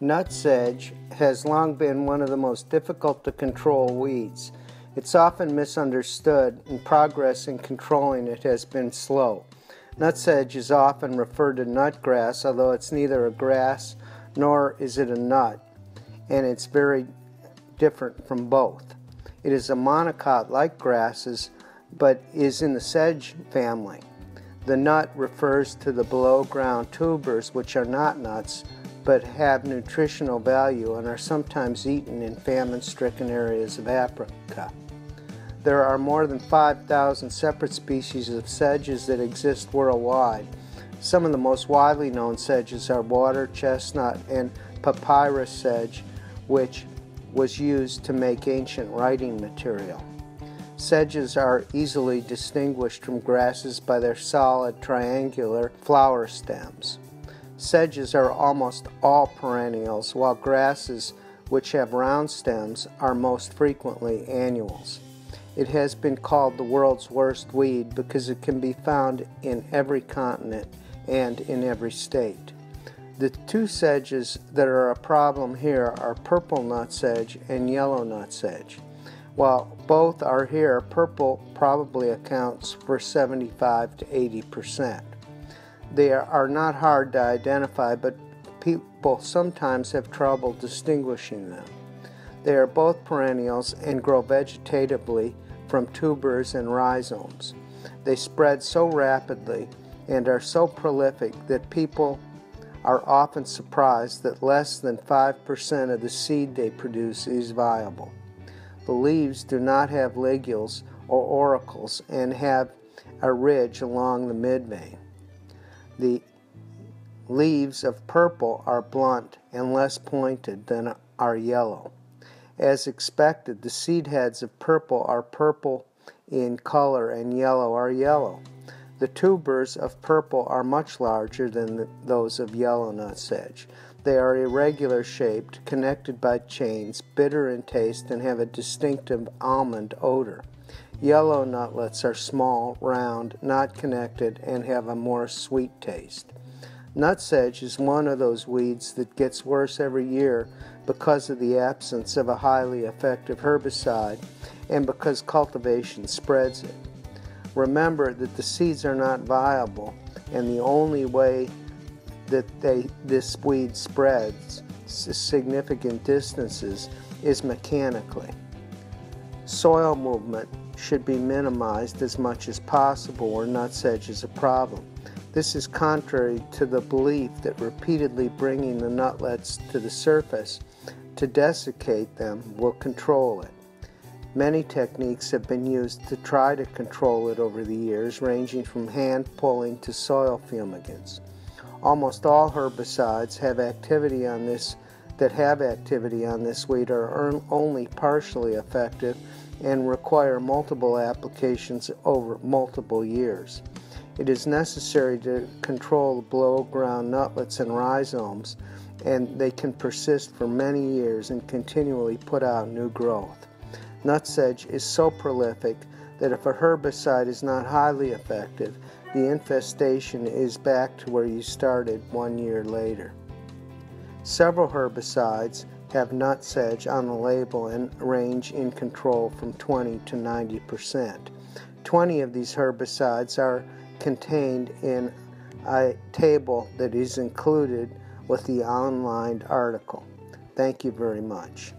Nutsedge has long been one of the most difficult to control weeds. It's often misunderstood, and progress in controlling it has been slow. Nutsedge is often referred to nutgrass, although it's neither a grass nor is it a nut, and it's very different from both. It is a monocot like grasses, but is in the sedge family. The nut refers to the below ground tubers, which are not nuts but have nutritional value and are sometimes eaten in famine stricken areas of Africa. There are more than 5,000 separate species of sedges that exist worldwide. Some of the most widely known sedges are water chestnut and papyrus sedge, which was used to make ancient writing material. Sedges are easily distinguished from grasses by their solid triangular flower stems. Sedges are almost all perennials, while grasses, which have round stems, are most frequently annuals. It has been called the world's worst weed because it can be found in every continent and in every state. The two sedges that are a problem here are purple nutsedge and yellow nutsedge. While both are here, purple probably accounts for 75 to 80 percent. They are not hard to identify, but people sometimes have trouble distinguishing them. They are both perennials and grow vegetatively from tubers and rhizomes. They spread so rapidly and are so prolific that people are often surprised that less than 5% of the seed they produce is viable. The leaves do not have ligules or auricles and have a ridge along the midvein. The leaves of purple are blunt and less pointed than are yellow. As expected, the seed heads of purple are purple in color and yellow are yellow. The tubers of purple are much larger than the, those of yellow nutsedge. They are irregular shaped, connected by chains, bitter in taste, and have a distinctive almond odor. Yellow nutlets are small, round, not connected, and have a more sweet taste. Nutsedge is one of those weeds that gets worse every year because of the absence of a highly effective herbicide and because cultivation spreads it. Remember that the seeds are not viable, and the only way that they, this weed spreads significant distances is mechanically. Soil movement should be minimized as much as possible where nutsedge is a problem. This is contrary to the belief that repeatedly bringing the nutlets to the surface to desiccate them will control it. Many techniques have been used to try to control it over the years, ranging from hand pulling to soil fumigants. Almost all herbicides have activity on this that have activity on this weed are only partially effective and require multiple applications over multiple years. It is necessary to control the below ground nutlets and rhizomes, and they can persist for many years and continually put out new growth. Nutsedge is so prolific that if a herbicide is not highly effective, the infestation is back to where you started one year later. Several herbicides have nutsedge on the label and range in control from 20 to 90 percent. 20 of these herbicides are contained in a table that is included with the online article. Thank you very much.